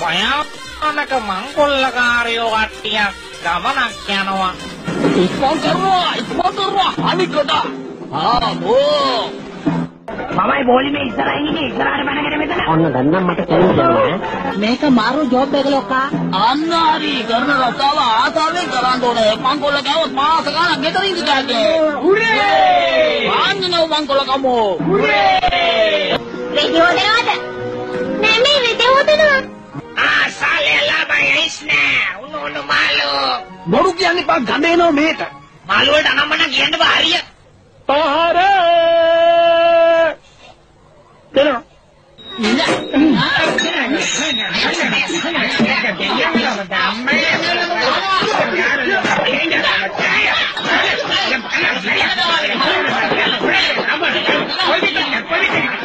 භයානක මංකොල්ලකාරයෝ කට්ටියක් ගමනක් යනවා. ඉක්මන් කරනවා ඉක්මන් කරනවා අනිකට ආමෝ මමයි බෝලිමේ ඉස්සරහින් ඉන්නේ ඉස්සරහට පැනගෙන මෙතන. ඔන්න දැන් නම් මට තේරෙන්නේ මේක මාරු ජොබ් එක ලොක්කා. අන්න හරි කරන රටාව ආසාවෙන් කරන්න ඕනේ මංකොල්ල කෑවොත් මාස ගානක් ගෙදර ඉඳ ගන්නේ හුරේ ආන්නෝ මංකොල්ල කමෝ හුරේ වෙඩි හොදනවද? ලාබයි ඉස්නෑ. උණු උණු මාළු. බොරු කියන්නේ පා ගඳේනෝ මේක මාළු වලට අනම්මන කියන්න බෑ හරිය. පහර දෙනවා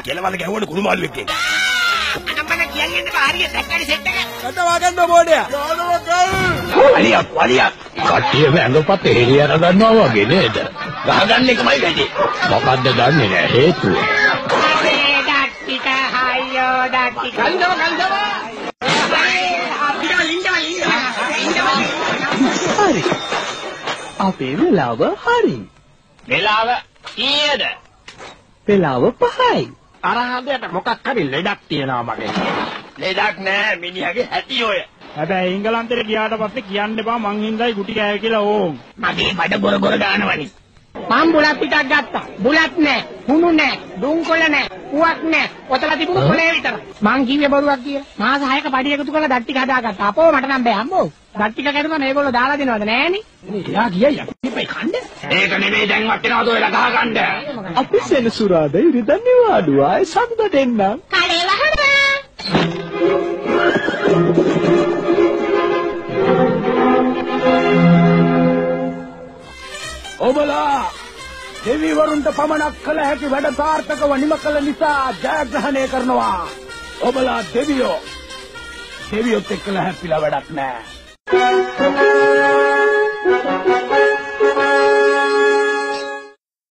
කෙලවල ගැහුවට කුණු මාළුවෙක් එක්ක. හරියට හරියට දැක්කඩි සෙට් එක. කටවාගන්න බෝඩයා. අලියක් අලියක්. කට්ටිය වැඟපත් එළියට ගන්නවා වගේ නේද? ගහගන්න එකමයි වැඩි. මොකද්ද දන්නේ නැහැ හේතුව. ඩක්ටික හයියෝ ඩක්ටික. කන්දව කන්දව. අපිට ලින්දව ලින්දව. හරි. අපේ වෙලාව හරි. වෙලාව කීයද? වෙලාව 5යි. අරහදයට මොකක් හරි ලෙඩක් තියෙනවා මගේ. ලෙඩක් නෑ මිනිහාගේ හැටි ඔය. හැබැයි ඉංගලන්තෙට ගියාට පස්සේ කියන්න එපා මං හින්දායි ගුටි කෑවේ කියලා ඕම්. මගේ බඩ ගොර ගොර ගන්නවනි. මං බුලත් පිටක් ගත්තා. බුලත් නෑ, හුණු නෑ, දුම්කොළ නෑ, කුවක් නෑ. ඔතන තිබුණු කොලේ විතර. මං කිව්වේ බොරුවක් කියලා. මාස 6ක පඩි එකතු කරලා දත් ටික හදාගත්තා. අපෝ මට නම් බෑ අම්මෝ. දත් ටික කැඩුනා මේගොල්ලෝ දාලා දෙනවද නෑනේ. එයා කියයි. ඉතින් කණ්ඩ ඒක නෙමෙයි දැන් වටිනවද ඔය ගහ ගන්න අපි සෙනසුරාද ඉරිදා නිවාඩුව ආයේ සඳ දෙන්නම්. කඩේ වහනවා. ඔබලා දෙවිවරුන්ට පමණක් කළ හැකි වැඩ සාර්ථකව නිම කළ නිසා ජයග්‍රහණය කරනවා ඔබලා දෙවියෝ දෙවියොත් එක්කලා හැපිලා වැඩක් නැහැ